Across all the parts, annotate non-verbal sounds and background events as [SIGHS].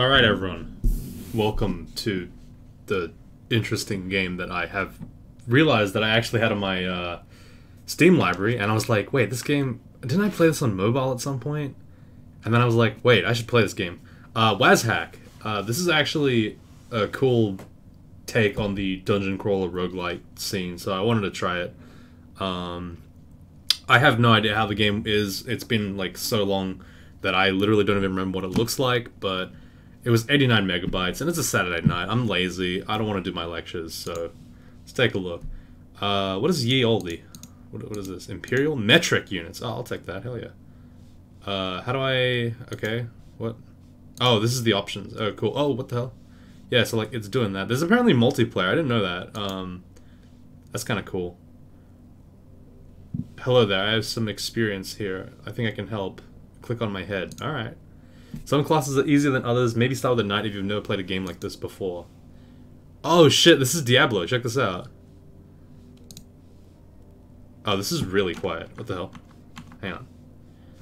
All right, everyone. Welcome to the interesting game that I have realized that I actually had on my uh, Steam library, and I was like, wait, this game didn't I play this on mobile at some point? And then I was like, wait, I should play this game. Uh, WazHack. Uh, this is actually a cool take on the dungeon crawler roguelike scene, so I wanted to try it. Um, I have no idea how the game is. It's been like so long that I literally don't even remember what it looks like, but it was 89 megabytes, and it's a Saturday night. I'm lazy. I don't want to do my lectures, so let's take a look. Uh, what is Ye Olde? What, what is this? Imperial metric units. Oh, I'll take that. Hell yeah. Uh, how do I? Okay. What? Oh, this is the options. Oh, cool. Oh, what the hell? Yeah, so like it's doing that. There's apparently multiplayer. I didn't know that. Um, that's kind of cool. Hello there. I have some experience here. I think I can help. Click on my head. All right. Some classes are easier than others. Maybe start with a knight if you've never played a game like this before. Oh shit, this is Diablo. Check this out. Oh, this is really quiet. What the hell? Hang on.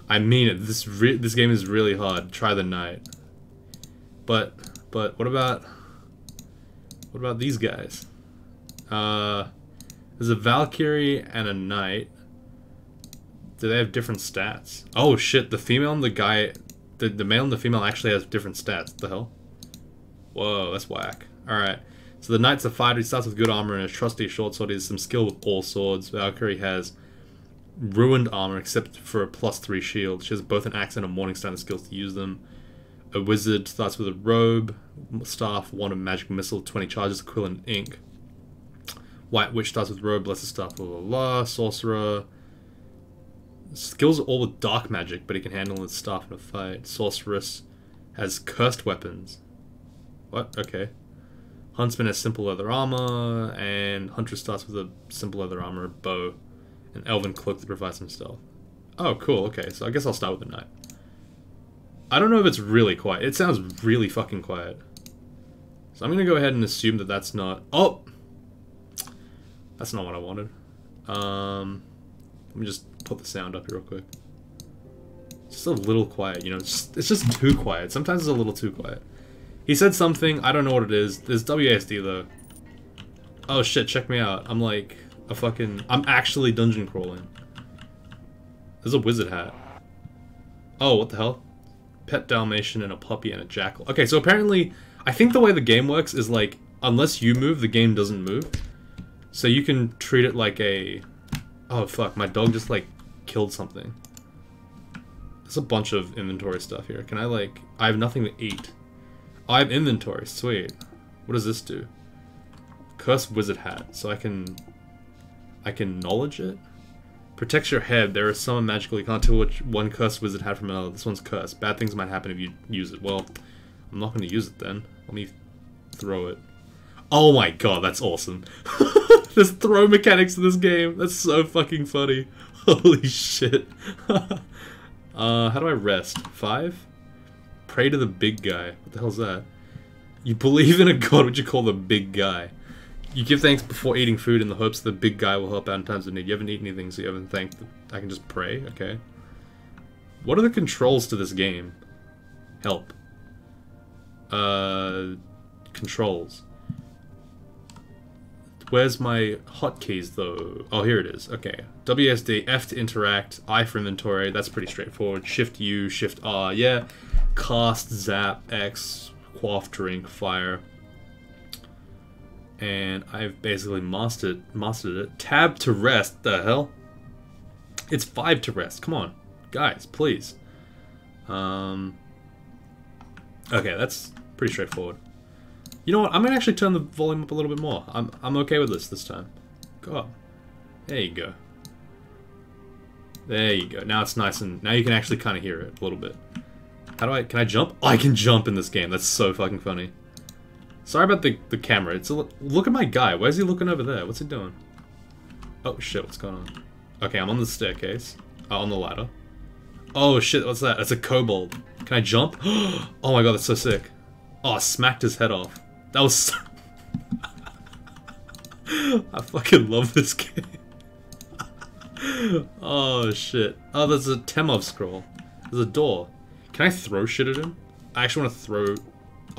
I mean it. This this game is really hard. Try the knight. But but what about what about these guys? Uh, there's a Valkyrie and a knight. Do they have different stats? Oh shit! The female and the guy, the the male and the female actually has different stats. What the hell? Whoa, that's whack. All right. So the knight's a fighter. He starts with good armor and a trusty short sword. He has some skill with all swords. Valkyrie has ruined armor except for a plus three shield. She has both an axe and a morning star skills to use them. A wizard starts with a robe, staff, one of magic missile, 20 charges, quill, and ink. White witch starts with robe, blessed staff, blah blah blah. Sorcerer. Skills all with dark magic, but he can handle his staff in a fight. Sorceress has cursed weapons. What? Okay. Huntsman has simple leather armor, and Huntress starts with a simple leather armor, bow, and Elven cloak to provide some stealth. Oh, cool. Okay, so I guess I'll start with the knight. I don't know if it's really quiet. It sounds really fucking quiet. So I'm gonna go ahead and assume that that's not... Oh! That's not what I wanted. Um, let me just put the sound up here real quick. It's just a little quiet, you know? It's just, it's just too quiet. Sometimes it's a little too quiet. He said something, I don't know what it is. There's WASD though. Oh shit, check me out. I'm like a fucking... I'm actually dungeon crawling. There's a wizard hat. Oh, what the hell? Pet Dalmatian and a puppy and a jackal. Okay, so apparently, I think the way the game works is like, unless you move, the game doesn't move. So you can treat it like a... Oh fuck, my dog just like killed something. There's a bunch of inventory stuff here. Can I like... I have nothing to eat. Oh, I have inventory, sweet. What does this do? Curse Wizard Hat, so I can... I can knowledge it? Protects your head. There is some magical. You can't tell which one curse wizard had from another. This one's cursed. Bad things might happen if you use it. Well, I'm not going to use it then. Let me throw it. Oh my god, that's awesome. [LAUGHS] There's throw mechanics in this game. That's so fucking funny. [LAUGHS] Holy shit. [LAUGHS] uh, how do I rest? Five? Pray to the big guy. What the hell's that? You believe in a god, what you call the big guy. You give thanks before eating food in the hopes the big guy will help out in times of need. You haven't eaten anything, so you haven't thanked. I can just pray, okay. What are the controls to this game? Help. Uh, controls. Where's my hotkeys, though? Oh, here it is. Okay. WSD, F to interact, I for inventory. That's pretty straightforward. Shift U, Shift R. Yeah. Cast, Zap, X, Quaff, Drink, Fire and I've basically mastered mastered it. Tab to rest. The hell? It's five to rest. Come on, guys, please. Um. Okay, that's pretty straightforward. You know what? I'm gonna actually turn the volume up a little bit more. I'm I'm okay with this this time. God, there you go. There you go. Now it's nice and now you can actually kind of hear it a little bit. How do I? Can I jump? Oh, I can jump in this game. That's so fucking funny. Sorry about the, the camera. It's a, Look at my guy. Why is he looking over there? What's he doing? Oh, shit. What's going on? Okay, I'm on the staircase. Uh, on the ladder. Oh, shit. What's that? That's a kobold. Can I jump? [GASPS] oh, my God. That's so sick. Oh, smacked his head off. That was [LAUGHS] I fucking love this game. [LAUGHS] oh, shit. Oh, there's a Temov scroll. There's a door. Can I throw shit at him? I actually want to throw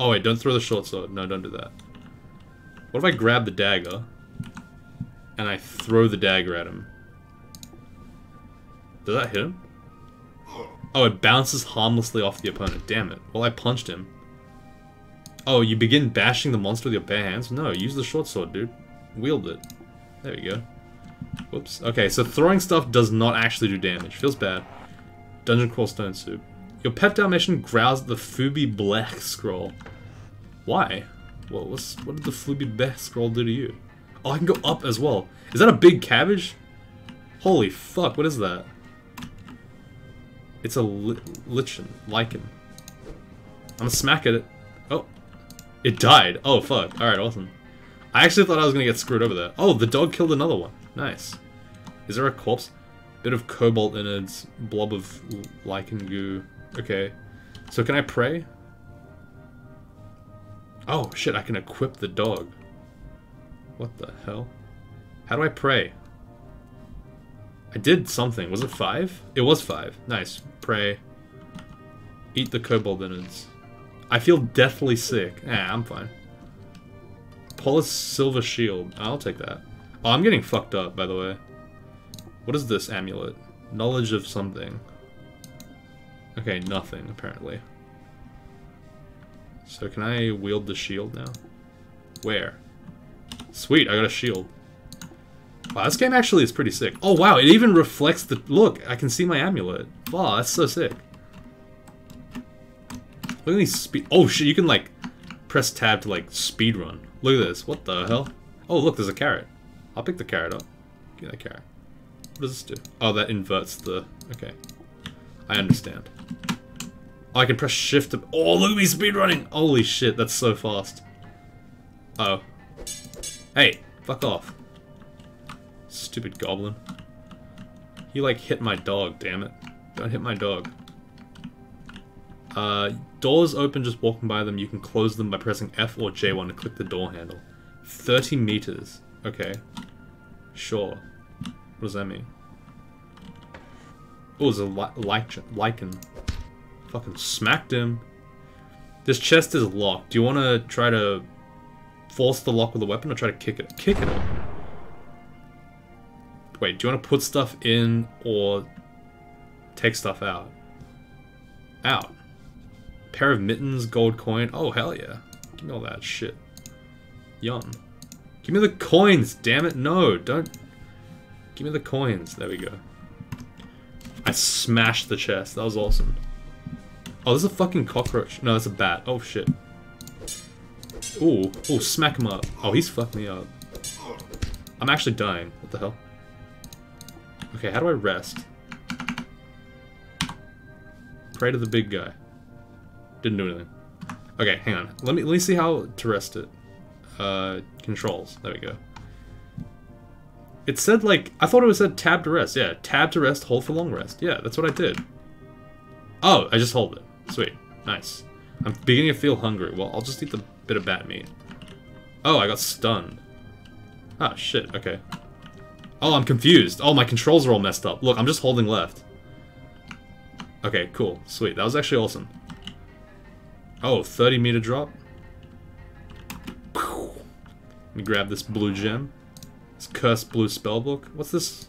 Oh wait, don't throw the short sword. No, don't do that. What if I grab the dagger and I throw the dagger at him? Does that hit him? Oh, it bounces harmlessly off the opponent. Damn it. Well, I punched him. Oh, you begin bashing the monster with your bare hands? No, use the short sword, dude. Wield it. There we go. Whoops. Okay, so throwing stuff does not actually do damage. Feels bad. Dungeon Crawl Stone Soup. Your pet Dalmatian growls at the Fubi Blech scroll. Why? What was what did the Fubi Blech scroll do to you? Oh, I can go up as well. Is that a big cabbage? Holy fuck, what is that? It's a li lichen, lichen. I'm gonna smack at it. Oh, it died. Oh fuck. All right, awesome. I actually thought I was gonna get screwed over there. Oh, the dog killed another one. Nice. Is there a corpse? Bit of kobold innards, blob of lichen goo. Okay. So can I pray? Oh shit, I can equip the dog. What the hell? How do I pray? I did something. Was it five? It was five. Nice. Pray. Eat the kobold innards. I feel deathly sick. Eh, I'm fine. Polis Silver Shield. I'll take that. Oh, I'm getting fucked up, by the way. What is this amulet? Knowledge of something. Okay, nothing, apparently. So can I wield the shield now? Where? Sweet, I got a shield. Wow, this game actually is pretty sick. Oh wow, it even reflects the... Look, I can see my amulet. Wow, that's so sick. Look at these speed... Oh shit, you can like press tab to like speed run. Look at this. What the hell? Oh look, there's a carrot. I'll pick the carrot up. Give that carrot. What does this do? Oh, that inverts the... Okay. I understand. Oh, I can press shift to... Oh, look at me speed running! Holy shit, that's so fast. Uh oh. Hey, fuck off. Stupid goblin. You like hit my dog, damn it. Don't hit my dog. Uh, doors open just walking by them. You can close them by pressing F or J1 to click the door handle. 30 meters. Okay. Sure. What does that mean? Oh, there's a li lichen. Fucking smacked him. This chest is locked. Do you want to try to force the lock with a weapon or try to kick it? Kick it open. Wait, do you want to put stuff in or take stuff out? Out. Pair of mittens, gold coin. Oh, hell yeah. Give me all that shit. Yum. Give me the coins, damn it. No, don't. Give me the coins. There we go. I smashed the chest. That was awesome. Oh, there's a fucking cockroach. No, that's a bat. Oh, shit. Ooh. Ooh, smack him up. Oh, he's fucked me up. I'm actually dying. What the hell? Okay, how do I rest? Pray to the big guy. Didn't do anything. Okay, hang on. Let me let me see how to rest it. Uh, controls. There we go. It said like I thought it was said tab to rest. Yeah, tab to rest, hold for long rest. Yeah, that's what I did. Oh, I just hold it. Sweet, nice. I'm beginning to feel hungry. Well, I'll just eat the bit of bat meat. Oh, I got stunned. Ah, shit. Okay. Oh, I'm confused. Oh, my controls are all messed up. Look, I'm just holding left. Okay, cool. Sweet. That was actually awesome. Oh, 30 meter drop. Let me grab this blue gem. This cursed blue spellbook. What's this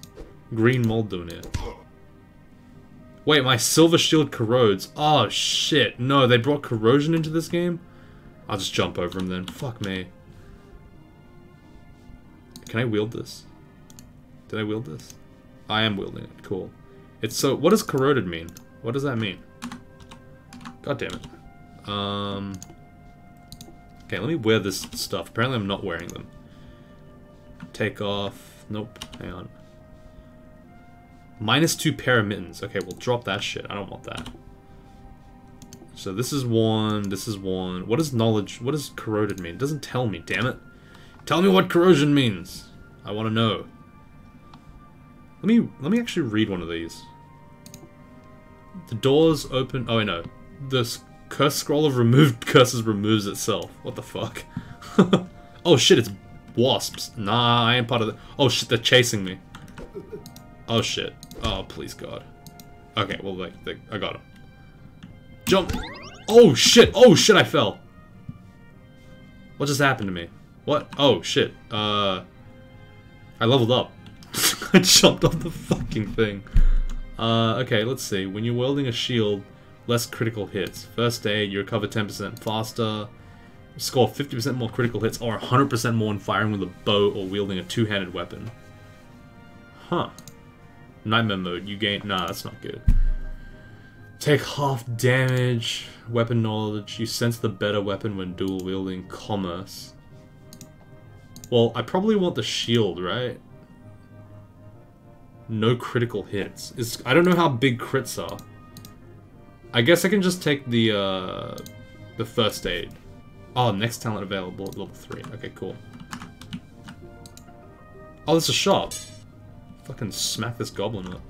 green mold doing here? Wait, my silver shield corrodes. Oh, shit. No, they brought corrosion into this game? I'll just jump over him then. Fuck me. Can I wield this? Did I wield this? I am wielding it. Cool. It's so... What does corroded mean? What does that mean? God damn it. Um... Okay, let me wear this stuff. Apparently I'm not wearing them. Take off... Nope. Hang on. Minus two pair of mittens. Okay, we'll drop that shit. I don't want that. So this is one, this is one. What does knowledge, what does corroded mean? It doesn't tell me, damn it. Tell me what corrosion means. I want to know. Let me, let me actually read one of these. The doors open, oh I know. The curse scroll of removed [LAUGHS] curses removes itself. What the fuck? [LAUGHS] oh shit, it's wasps. Nah, I ain't part of the, oh shit, they're chasing me. Oh shit. Oh, please God. Okay, well, like, I got him. Jump! Oh shit! Oh shit! I fell. What just happened to me? What? Oh, shit. Uh... I leveled up. [LAUGHS] I jumped off the fucking thing. Uh, okay, let's see. When you're wielding a shield, less critical hits. First aid, you recover 10% faster. Score 50% more critical hits or 100% more when firing with a bow or wielding a two-handed weapon. Huh. Nightmare mode, you gain... Nah, that's not good. Take half damage. Weapon knowledge. You sense the better weapon when dual wielding. Commerce. Well, I probably want the shield, right? No critical hits. It's, I don't know how big crits are. I guess I can just take the, uh, the first aid. Oh, next talent available at level 3. Okay, cool. Oh, there's a shop. Fucking smack this goblin up.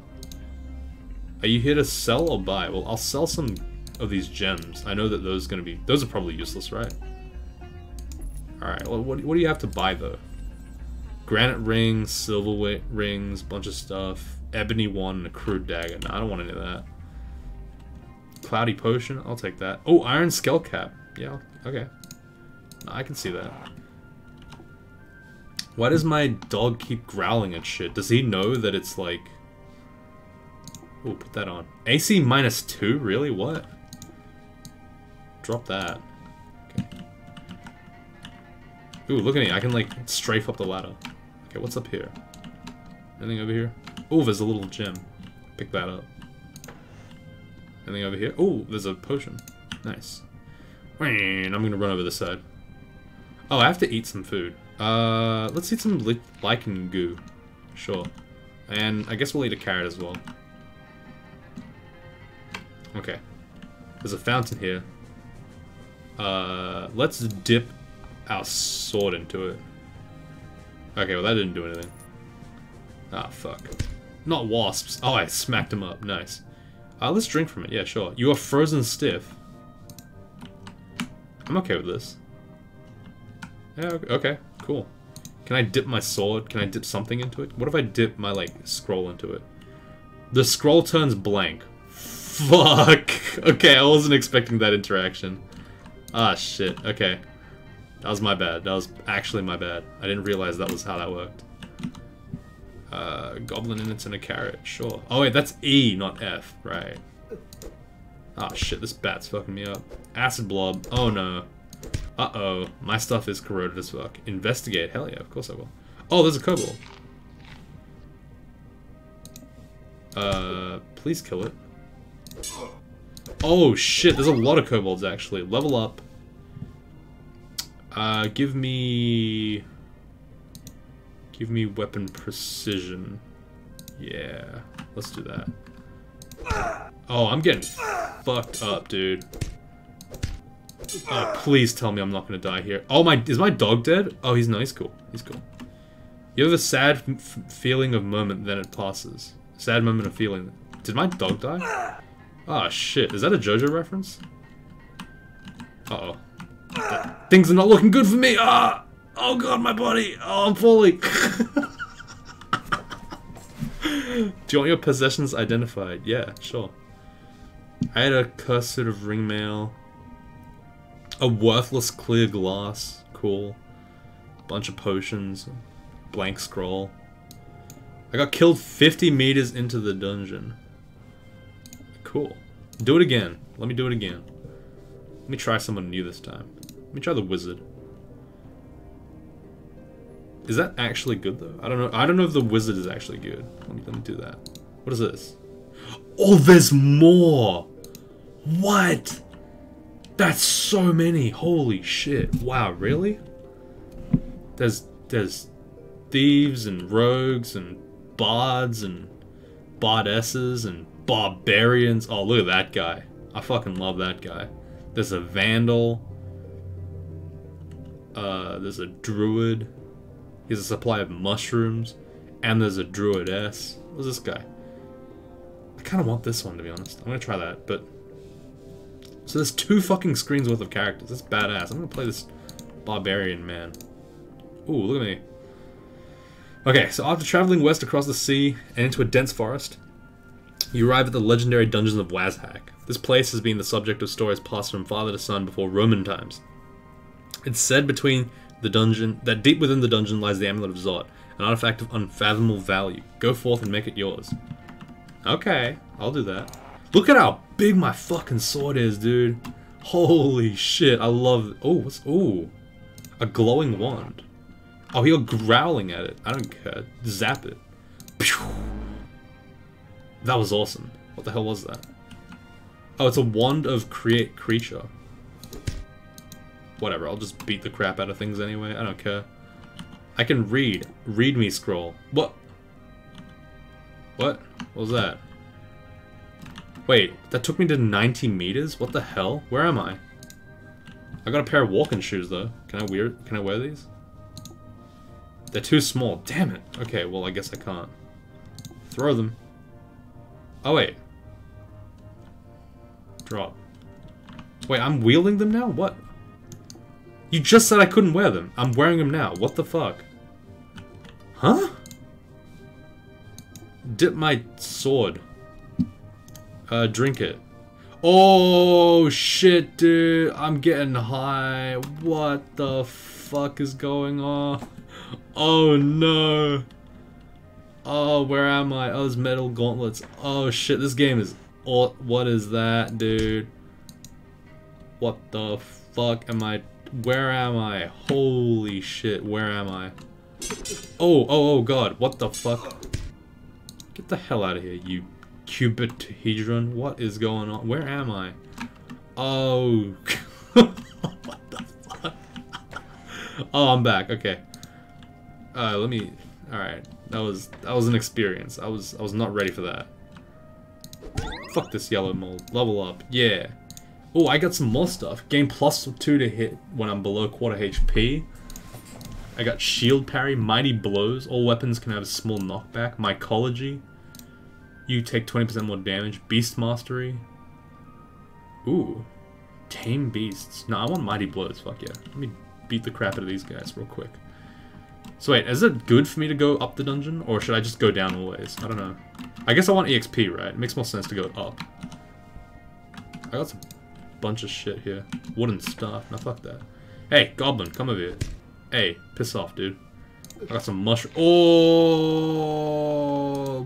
Are you here to sell or buy? Well, I'll sell some of these gems. I know that those are going to be... Those are probably useless, right? Alright, well, what, what do you have to buy, though? Granite rings, silver rings, bunch of stuff. Ebony one, and a crude dagger. I don't want any of that. Cloudy potion, I'll take that. Oh, iron skull cap. Yeah, okay. I can see that. Why does my dog keep growling at shit? Does he know that it's like... Oh, put that on. AC minus two? Really? What? Drop that. Okay. Ooh, look at me. I can, like, strafe up the ladder. Okay, what's up here? Anything over here? Oh, there's a little gem. Pick that up. Anything over here? Oh, there's a potion. Nice. I'm gonna run over this side. Oh, I have to eat some food. Uh, let's eat some li lichen goo. Sure. And I guess we'll eat a carrot as well. Okay. There's a fountain here. Uh, let's dip our sword into it. Okay, well that didn't do anything. Ah, fuck. Not wasps. Oh, I smacked him up. Nice. Uh, let's drink from it. Yeah, sure. You are frozen stiff. I'm okay with this. Yeah, okay, cool. Can I dip my sword? Can I dip something into it? What if I dip my, like, scroll into it? The scroll turns blank. Fuck! [LAUGHS] Okay, I wasn't expecting that interaction. Ah, shit. Okay. That was my bad. That was actually my bad. I didn't realize that was how that worked. Uh, goblin innards and a carrot. Sure. Oh, wait, that's E, not F. Right. Ah, shit. This bat's fucking me up. Acid blob. Oh, no. Uh-oh. My stuff is corroded as fuck. Investigate. Hell yeah, of course I will. Oh, there's a kobold. Uh, please kill it. Oh, shit. There's a lot of kobolds, actually. Level up. Uh, give me... Give me weapon precision. Yeah, let's do that. Oh, I'm getting fucked up, dude. Oh, please tell me I'm not gonna die here. Oh my, is my dog dead? Oh, he's no, he's cool. He's cool. You have a sad feeling of moment, then it passes. Sad moment of feeling. Did my dog die? Oh shit, is that a JoJo reference? Uh oh. Things are not looking good for me! Ah! Oh god, my body! Oh, I'm falling! [LAUGHS] Do you want your possessions identified? Yeah, sure. I had a cursed of ring mail. A worthless clear glass. Cool. Bunch of potions. Blank scroll. I got killed 50 meters into the dungeon. Cool. Do it again. Let me do it again. Let me try someone new this time. Let me try the wizard. Is that actually good though? I don't know. I don't know if the wizard is actually good. Let me, let me do that. What is this? Oh, there's more! What? That's so many. Holy shit. Wow, really? There's there's thieves and rogues and bards and bardesses and barbarians. Oh, look at that guy. I fucking love that guy. There's a vandal. Uh, there's a druid. He has a supply of mushrooms. And there's a druidess. What's this guy? I kind of want this one, to be honest. I'm going to try that, but... So there's two fucking screens worth of characters. That's badass. I'm going to play this barbarian man. Ooh, look at me. Okay, so after traveling west across the sea and into a dense forest, you arrive at the legendary dungeons of WazHack. This place has been the subject of stories passed from father to son before Roman times. It's said between the dungeon that deep within the dungeon lies the amulet of Zot, an artifact of unfathomable value. Go forth and make it yours. Okay, I'll do that. Look at how big my fucking sword is, dude. Holy shit, I love. Oh, what's. Oh. A glowing wand. Oh, you're growling at it. I don't care. Zap it. Pew. That was awesome. What the hell was that? Oh, it's a wand of create creature. Whatever, I'll just beat the crap out of things anyway. I don't care. I can read. Read me scroll. What? What? What was that? Wait, that took me to 90 meters? What the hell? Where am I? I got a pair of walking shoes though. Can I wear can I wear these? They're too small. Damn it. Okay, well I guess I can't. Throw them. Oh wait. Drop. Wait, I'm wielding them now? What? You just said I couldn't wear them. I'm wearing them now. What the fuck? Huh? Dip my sword. Uh, drink it. Oh, shit, dude. I'm getting high. What the fuck is going on? Oh, no. Oh, where am I? Oh, there's metal gauntlets. Oh, shit, this game is... What is that, dude? What the fuck am I... Where am I? Holy shit, where am I? Oh, oh, oh, god, what the fuck? Get the hell out of here, you cubitahedron. What is going on? Where am I? Oh. [LAUGHS] what the fuck? oh, I'm back. Okay. Uh, let me. All right. That was that was an experience. I was I was not ready for that. Fuck this yellow mold. Level up. Yeah. Oh, I got some more stuff. Gain plus two to hit when I'm below quarter HP. I got shield parry, mighty blows. All weapons can have a small knockback. Mycology. You take 20% more damage. Beast Mastery. Ooh. Tame Beasts. No, I want Mighty Blows. Fuck yeah. Let me beat the crap out of these guys real quick. So wait, is it good for me to go up the dungeon? Or should I just go down always? I don't know. I guess I want EXP, right? It makes more sense to go up. I got some bunch of shit here. Wooden stuff. Now fuck that. Hey, Goblin, come over here. Hey, piss off, dude. I got some mushroom. Oh,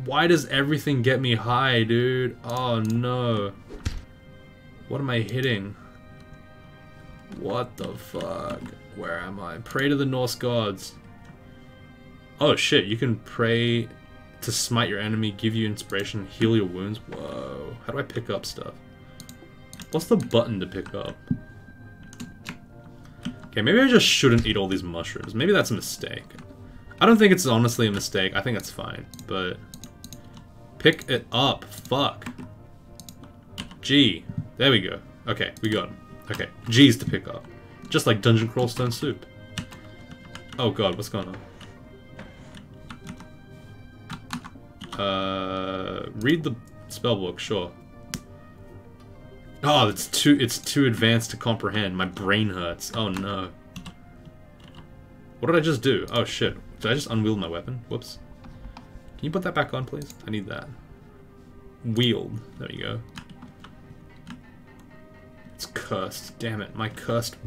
why does everything get me high, dude? Oh no. What am I hitting? What the fuck? Where am I? Pray to the Norse gods. Oh shit, you can pray to smite your enemy, give you inspiration, heal your wounds. Whoa. How do I pick up stuff? What's the button to pick up? Okay, maybe I just shouldn't eat all these mushrooms. Maybe that's a mistake. I don't think it's honestly a mistake. I think that's fine, but... Pick it up. Fuck. G. There we go. Okay, we got him. Okay, G's to pick up. Just like Dungeon Crawl Stone Soup. Oh god, what's going on? Uh, read the spellbook, sure. Oh, it's too it's too advanced to comprehend. My brain hurts. Oh no. What did I just do? Oh shit. Did I just unwield my weapon? Whoops. Can you put that back on, please? I need that. Wield. There you go. It's cursed. Damn it. My cursed...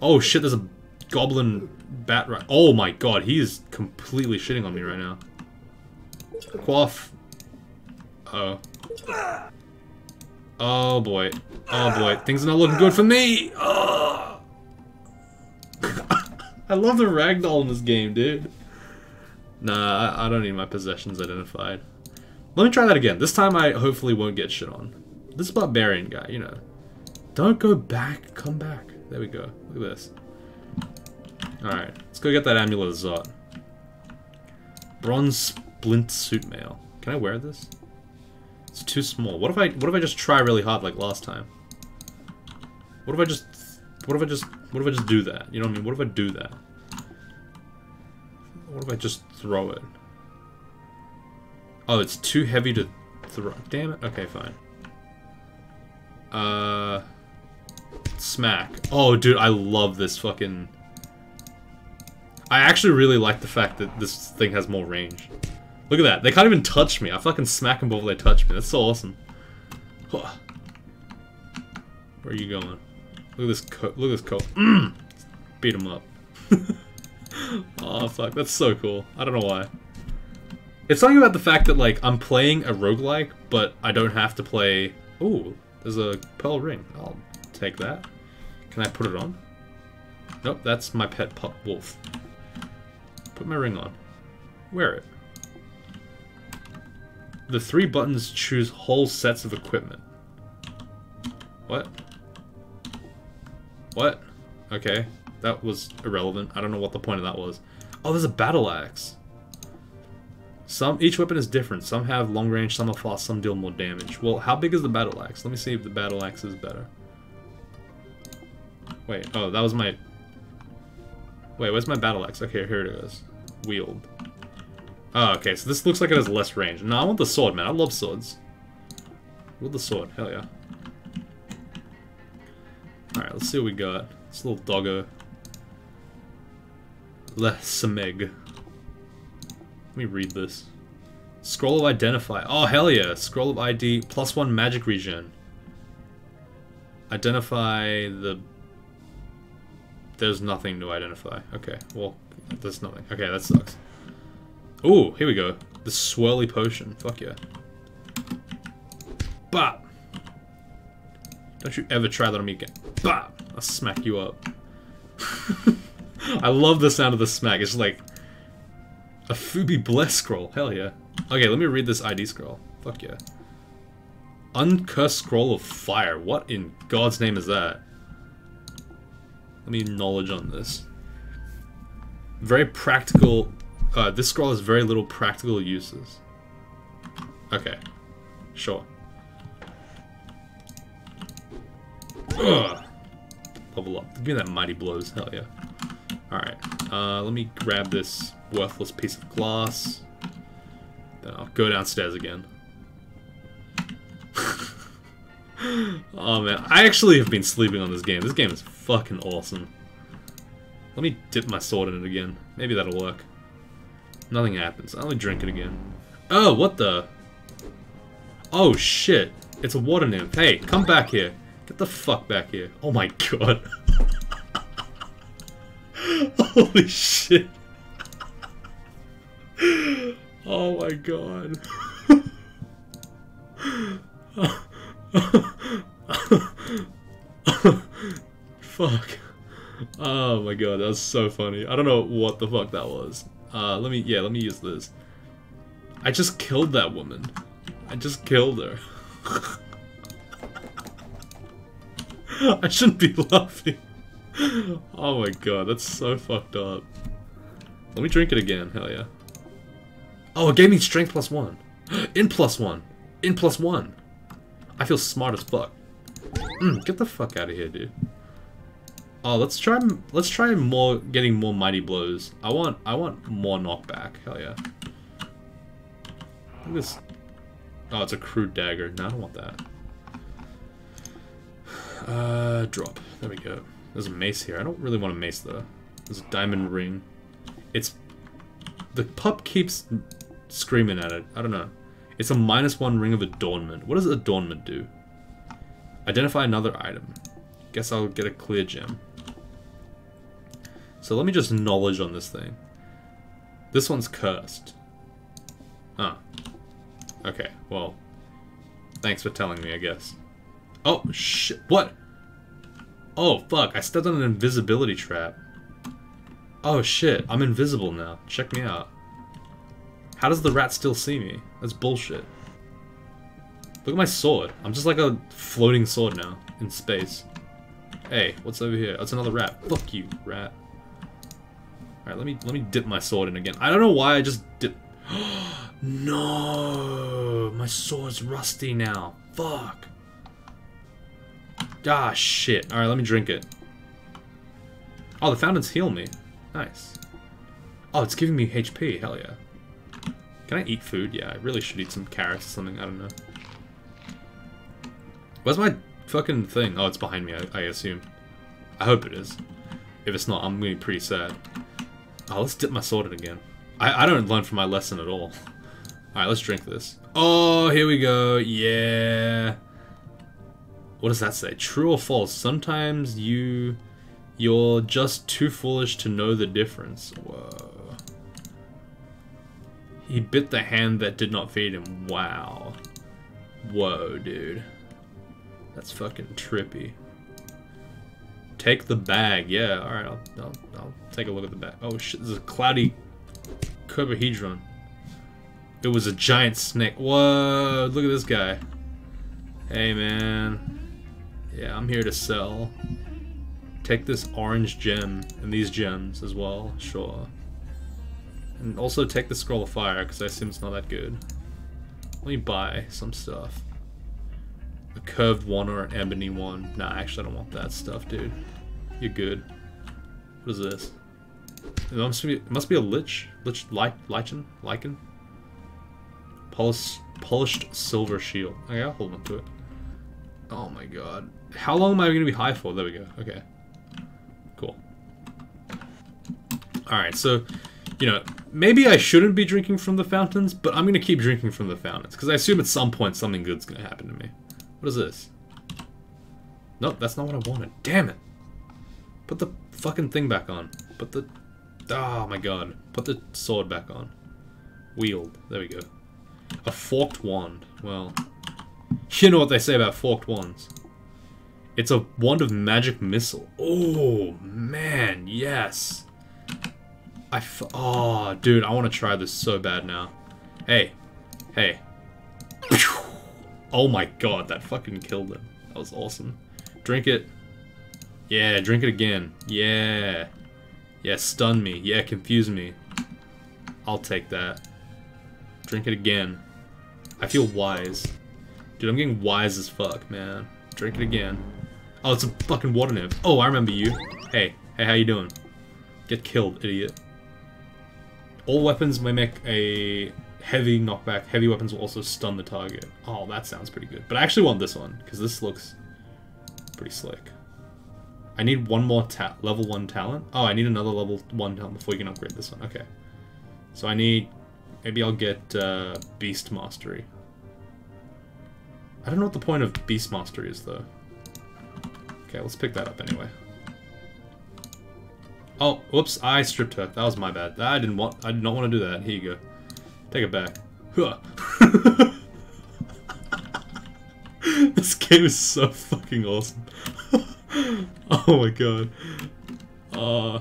Oh shit, there's a goblin bat right. Oh my god, he is completely shitting on me right now. Quaff. Uh oh. Oh boy. Oh boy. Things are not looking good for me! Oh. I love the ragdoll in this game, dude. Nah, I, I don't need my possessions identified. Let me try that again. This time I hopefully won't get shit on. This barbarian guy, you know. Don't go back. Come back. There we go. Look at this. Alright, let's go get that amulet of Zot. Bronze splint suit mail. Can I wear this? It's too small. What if I what if I just try really hard like last time? What if I just what if I just what if I just do that? You know what I mean? What if I do that? What if I just throw it? Oh, it's too heavy to throw. Damn it. Okay, fine. Uh, smack. Oh, dude, I love this fucking... I actually really like the fact that this thing has more range. Look at that. They can't even touch me. I fucking smack them before they touch me. That's so awesome. Where are you going? Look at this coat. Look at this coat. [CLEARS THROAT] Mm. beat him up. [LAUGHS] oh, fuck. That's so cool. I don't know why. It's something about the fact that, like, I'm playing a roguelike, but I don't have to play... Ooh, there's a pearl ring. I'll take that. Can I put it on? Nope, that's my pet pup wolf. Put my ring on. Wear it. The three buttons choose whole sets of equipment. What? What? Okay, that was irrelevant. I don't know what the point of that was. Oh, there's a battle axe. Some each weapon is different. Some have long range, some are fast, some deal more damage. Well, how big is the battle axe? Let me see if the battle axe is better. Wait, oh, that was my... Wait, where's my battle axe? Okay, here it is. Wield. Oh, okay, so this looks like it has less range. No, I want the sword, man. I love swords. With the sword, hell yeah. Alright, let's see what we got. This little doggo. Le Semeg. Let me read this. Scroll of Identify. Oh, hell yeah. Scroll of ID, plus one magic regen. Identify the... There's nothing to identify. Okay, well, there's nothing. Okay, that sucks. Ooh, here we go. The swirly potion. Fuck yeah. Bop! Don't you ever try that on me again. Bop! I'll smack you up. [LAUGHS] I love the sound of the smack. It's like a Fubi Bless scroll. Hell yeah. Okay, let me read this ID scroll. Fuck yeah. Uncursed Scroll of Fire. What in God's name is that? Let me knowledge on this. Very practical uh, this scroll has very little practical uses. Okay. Sure. Ugh. Level up. Give me that mighty blows. Hell yeah. Alright. Uh, let me grab this worthless piece of glass. Then I'll go downstairs again. [LAUGHS] oh man, I actually have been sleeping on this game. This game is fucking awesome. Let me dip my sword in it again. Maybe that'll work. Nothing happens. I only drink it again. Oh, what the? Oh, shit. It's a water nymph. Hey, come back here. Get the fuck back here. Oh my god. [LAUGHS] Holy shit. Oh my god. [LAUGHS] fuck. Oh my god, that was so funny. I don't know what the fuck that was. Uh, let me, yeah, let me use this. I just killed that woman. I just killed her. [LAUGHS] I shouldn't be [LAUGHS] laughing. Oh my god, that's so fucked up. Let me drink it again, hell yeah. Oh, it gave me strength plus one. [GASPS] In plus one. In plus one. I feel smart as fuck. Mm, get the fuck out of here, dude. Oh, let's try. Let's try more. Getting more mighty blows. I want. I want more knockback. Hell yeah. Look at this. Oh, it's a crude dagger. No, I don't want that. [SIGHS] Uh, drop. There we go. There's a mace here. I don't really want a mace though. There's a diamond ring. It's the pup keeps screaming at it. I don't know. It's a minus one ring of adornment. What does adornment do? Identify another item. Guess I'll get a clear gem. So let me just knowledge on this thing. This one's cursed. Ah. Okay, well. Thanks for telling me, I guess. Oh, shit. What? Oh, fuck. I stepped on an invisibility trap. Oh, shit. I'm invisible now. Check me out. How does the rat still see me? That's bullshit. Look at my sword. I'm just like a floating sword now, in space. Hey, what's over here? That's another rat. Fuck you, rat. Alright, let me let me dip my sword in again. I don't know why I just dip [GASPS] No my sword's rusty now. Fuck. Ah shit. Alright, let me drink it. Oh, the fountains heal me. Nice. Oh, it's giving me HP. Hell yeah. Can I eat food? Yeah, I really should eat some carrots or something. I don't know. Where's my fucking thing? Oh, it's behind me, I, I assume. I hope it is. If it's not, I'm gonna be pretty sad. Oh, let's dip my sword in again. I, I don't learn from my lesson at all. Alright, let's drink this. Oh, here we go. Yeah. What does that say? True or false? Sometimes you You're just too foolish to know the difference. Whoa. He bit the hand that did not feed him. Wow. Whoa, dude. That's fucking trippy. Take the bag. Yeah, alright, I'll, I'll, I'll take a look at the bag. Oh shit, there's a cloudy Cobahedron. It was a giant snake. Whoa, look at this guy. Hey, man. Yeah, I'm here to sell. Take this orange gem and these gems as well, sure. And also take the Scroll of Fire, because I assume it's not that good. Let me buy some stuff. A curved one or an ebony one. Nah, actually I don't want that stuff, dude. You're good. What is this? It must be, it must be a lich? Lich, lich, lichen? Lichen? Polish, polished silver shield. Okay, I'll hold on to it. Oh my god. How long am I going to be high for? There we go. Okay. Cool. Alright, so, you know, maybe I shouldn't be drinking from the fountains, but I'm going to keep drinking from the fountains, because I assume at some point something good's going to happen to me. What is this? Nope, that's not what I wanted. Damn it! Put the fucking thing back on. Put the... Oh my god. Put the sword back on. Wield. There we go. A forked wand. Well, you know what they say about forked wands. It's a wand of magic missile. Oh, man, yes. I f oh, dude, I want to try this so bad now. Hey, hey. Oh my god, that fucking killed him. That was awesome. Drink it. Yeah, drink it again. Yeah. Yeah, stun me. Yeah, confuse me. I'll take that. Drink it again. I feel wise. Dude, I'm getting wise as fuck, man. Drink it again. Oh, it's a fucking water nymph. Oh, I remember you. Hey, hey, how you doing? Get killed, idiot. All weapons may make a heavy knockback. Heavy weapons will also stun the target. Oh, that sounds pretty good. But I actually want this one, because this looks pretty slick. I need one more level 1 talent. Oh, I need another level 1 talent before you can upgrade this one. Okay. So I need... Maybe I'll get uh, Beast Mastery. I don't know what the point of Beast Mastery is, though. Okay, let's pick that up anyway. Oh, whoops, I stripped her. That was my bad. I didn't want- I did not want to do that. Here you go. Take it back. [LAUGHS] this game is so fucking awesome. [LAUGHS] oh my god. Uh...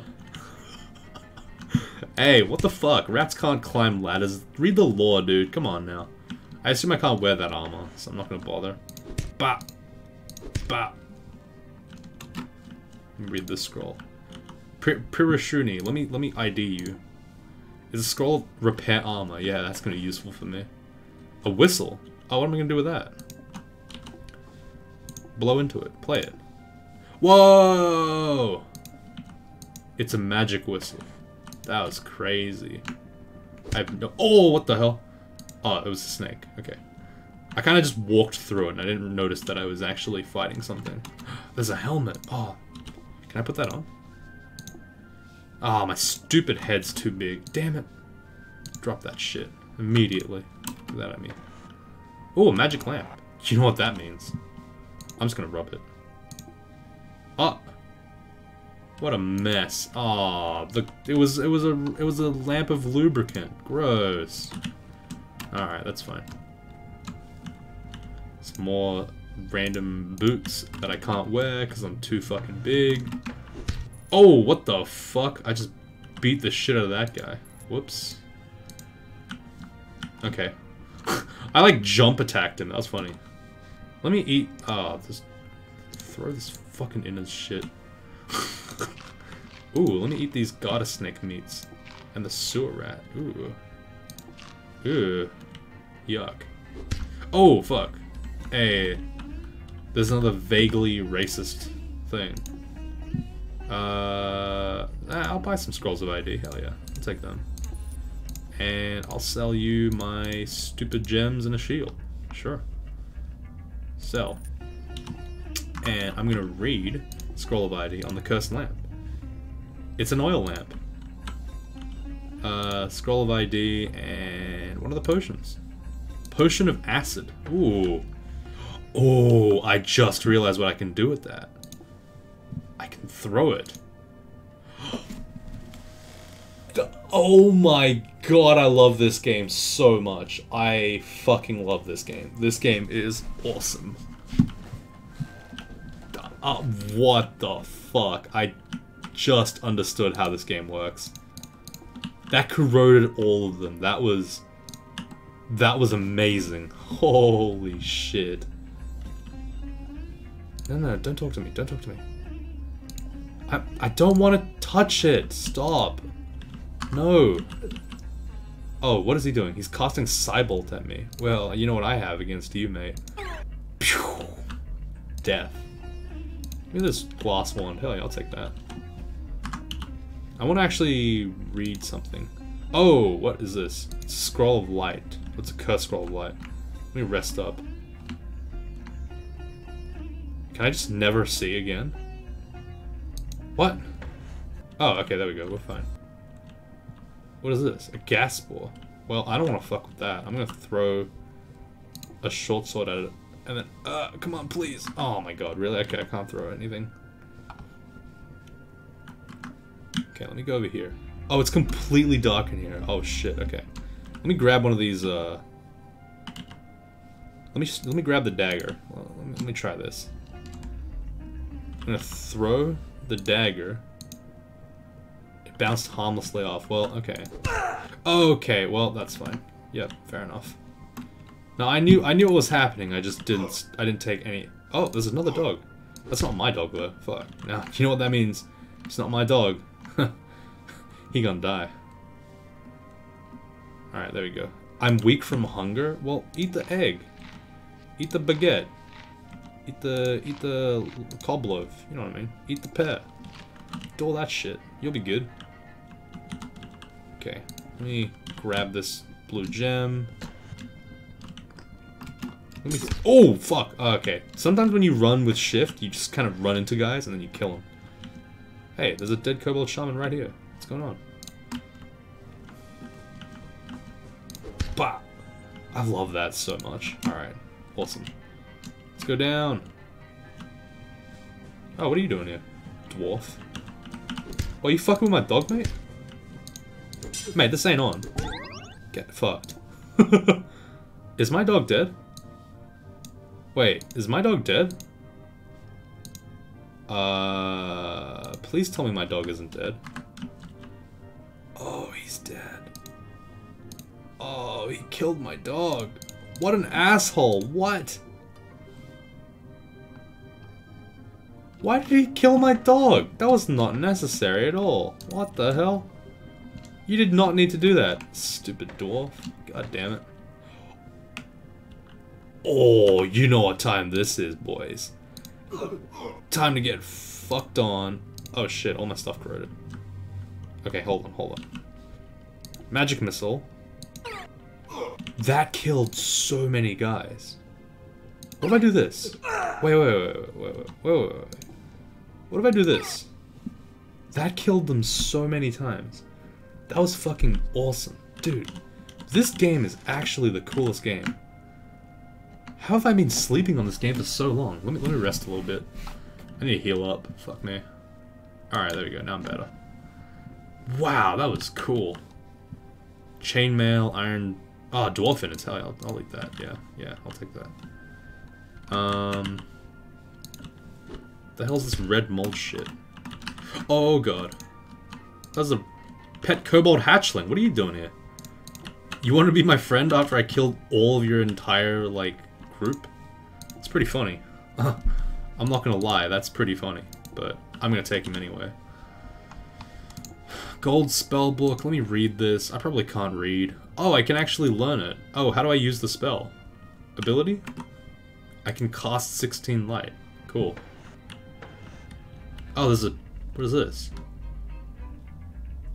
hey, what the fuck? Rats can't climb ladders. Read the lore, dude. Come on now. I assume I can't wear that armor, so I'm not gonna bother. Bah! Bah! Read this scroll. Pirashuni, let me let me ID you. Is a scroll repair armor? Yeah, that's gonna be useful for me. A whistle? Oh, what am I gonna do with that? Blow into it. Play it. Whoa! It's a magic whistle. That was crazy. I have no- Oh, what the hell? Oh, it was a snake. Okay. I kind of just walked through it and I didn't notice that I was actually fighting something. [GASPS] There's a helmet. Oh. Can I put that on? Oh, my stupid head's too big. Damn it. Drop that shit. Immediately. That at me. Oh, a magic lamp. You know what that means. I'm just gonna rub it. Oh. What a mess. Oh, the it was it was a it was a lamp of lubricant. Gross. Alright, that's fine. Some more random boots that I can't wear because I'm too fucking big. Oh, what the fuck? I just beat the shit out of that guy. Whoops. Okay. [LAUGHS] I like jump attacked him. That was funny. Let me eat. Ah, oh, just throw this fucking in his shit. [LAUGHS] Ooh, let me eat these goddess snake meats. And the sewer rat. Ooh. Ooh. Yuck. Oh, fuck. Hey. There's another vaguely racist thing. Uh, I'll buy some Scrolls of ID. Hell yeah. I'll take them. And I'll sell you my stupid gems and a shield. Sure. Sell. And I'm gonna read Scroll of ID on the Cursed Lamp. It's an oil lamp. Uh, Scroll of ID and one of the potions. Potion of Acid. Ooh. Oh, I just realized what I can do with that can throw it. [GASPS] Oh my god, I love this game so much. I fucking love this game. This game is awesome. Uh, what the fuck? I just understood how this game works. That corroded all of them. That was... That was amazing. Holy shit. No, no, don't talk to me. Don't talk to me. I, I don't want to touch it. Stop. No. Oh, what is he doing? He's casting Cybolt at me. Well, you know what I have against you, mate. Pew! Death. Give me this glass wand. Hell yeah, I'll take that. I want to actually read something. Oh, what is this? It's a scroll of light. What's a curse scroll of light? Let me rest up. Can I just never see again? What? Oh, okay, there we go. We're fine. What is this? A gas spore. Well, I don't want to fuck with that. I'm going to throw a short sword at it. And then, uh, come on, please. Oh my god, really? Okay, I can't throw anything. Okay, let me go over here. Oh, it's completely dark in here. Oh shit, okay. Let me grab one of these, uh... Let me just, let me grab the dagger. Well, let, me, let me try this. I'm gonna throw the dagger It bounced harmlessly off. Well, okay. Okay, well, that's fine. Yep, fair enough. Now I knew I knew what was happening. I just didn't I didn't take any. Oh, there's another dog. That's not my dog though. Fuck. Now [LAUGHS] you know what that means. It's not my dog. [LAUGHS] he gonna die. All right, there we go. I'm weak from hunger. Well, eat the egg. Eat the baguette. Eat the eat the cob loaf. You know what I mean. Eat the pear. Do all that shit. You'll be good. Okay, let me grab this blue gem. Let me. Oh fuck. Ah, okay. Sometimes when you run with shift, you just kind of run into guys and then you kill them. Hey, there's a dead kobold shaman right here. What's going on? Bah! I love that so much. Alright. Awesome. Let's go down. Oh, what are you doing here? Dwarf. Oh, you fucking with my dog, mate? Mate, this ain't on. Get fucked. [LAUGHS] is my dog dead? Wait, is my dog dead? Uh, please tell me my dog isn't dead. Oh, he's dead. Oh, he killed my dog. What an asshole. What? Why did he kill my dog? That was not necessary at all. What the hell? You did not need to do that, stupid dwarf. God damn it. Oh, you know what time this is, boys. Time to get fucked on. Oh shit, all my stuff corroded. Okay, hold on, hold on. Magic missile. That killed so many guys. What if I do this? Wait, wait, wait, wait, wait, wait, wait, wait. What if I do this? That killed them so many times. That was fucking awesome. Dude, this game is actually the coolest game. How have I been sleeping on this game for so long? Let me, let me rest a little bit. I need to heal up. Fuck me. Alright, there we go. Now I'm better. Wow, that was cool. Chainmail, iron... Oh, dwarfen is hell. I'll, I'll eat that. Yeah, yeah, I'll take that. Um... The hell's this red mold shit? Oh god. That's a Pet kobold hatchling, what are you doing here? You want to be my friend after I killed all of your entire, like, group? It's pretty funny. [LAUGHS] I'm not gonna lie, that's pretty funny. But I'm gonna take him anyway. Gold spell book, let me read this. I probably can't read. Oh, I can actually learn it. Oh, how do I use the spell? Ability? I can cast 16 light. Cool. Oh, there's a... What is this?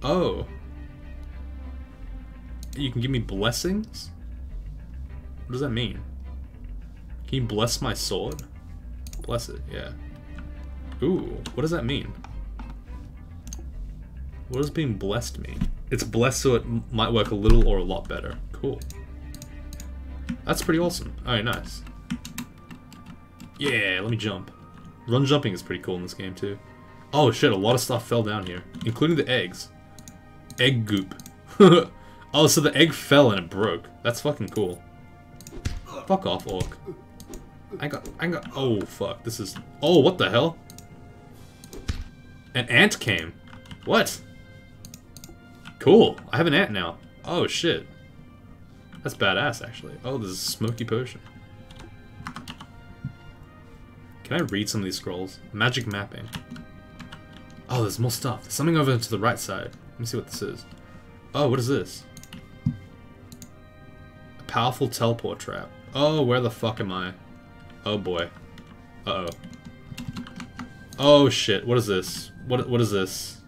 Oh. You can give me blessings? What does that mean? Can you bless my sword? Bless it, yeah. Ooh, what does that mean? What does being blessed mean? It's blessed so it might work a little or a lot better. Cool. That's pretty awesome. Alright, nice. Yeah, let me jump. Run jumping is pretty cool in this game too. Oh shit, a lot of stuff fell down here, including the eggs. Egg goop. [LAUGHS] oh, so the egg fell and it broke. That's fucking cool. Fuck off, orc. I got, I got, oh fuck, this is, oh, what the hell? An ant came. What? Cool, I have an ant now. Oh shit. That's badass, actually. Oh, there's a smoky potion. Can I read some of these scrolls? Magic mapping. Oh, there's more stuff. There's something over to the right side. Let me see what this is. Oh, what is this? A powerful teleport trap. Oh, where the fuck am I? Oh boy. Uh-oh. Oh shit, what is this? What what is this?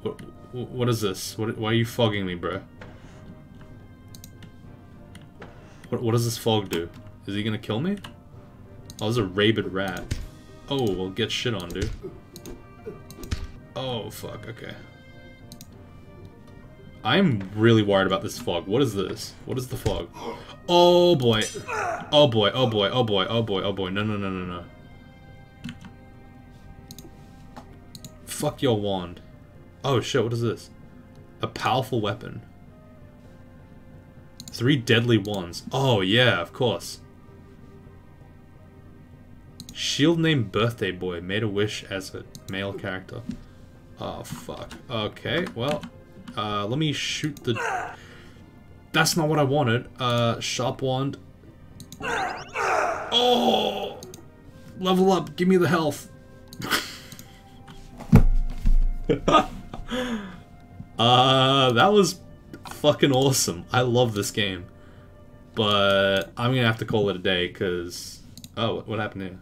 What what is this? What why are you fogging me, bro? What what does this fog do? Is he gonna kill me? Oh, there's a rabid rat. Oh, well get shit on, dude. Oh fuck, okay. I'm really worried about this fog. What is this? What is the fog? Oh boy. Oh boy, oh boy, oh boy, oh boy, oh boy. No, no, no, no, no. Fuck your wand. Oh shit, what is this? A powerful weapon. Three deadly wands. Oh yeah, of course. Shield named Birthday Boy made a wish as a male character. Oh fuck. Okay, well, uh, let me shoot the... That's not what I wanted. Uh, sharp wand. Oh! Level up, give me the health. [LAUGHS] uh, that was fucking awesome. I love this game. But I'm gonna have to call it a day, because... Oh, what happened here?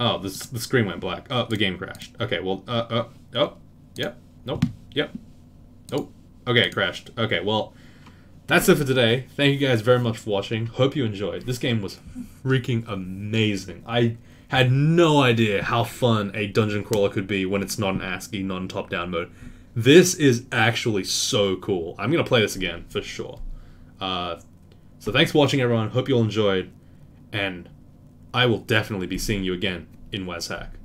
Oh, this, the screen went black. Oh, the game crashed. Okay, well, uh, uh, oh, yep, nope, yep, nope. Okay, crashed. Okay, well, that's it for today. Thank you guys very much for watching. Hope you enjoyed. This game was freaking amazing. I had no idea how fun a dungeon crawler could be when it's not an ASCII, non-top-down mode. This is actually so cool. I'm going to play this again, for sure. Uh, so thanks for watching, everyone. Hope you all enjoyed. And I will definitely be seeing you again in WazHack.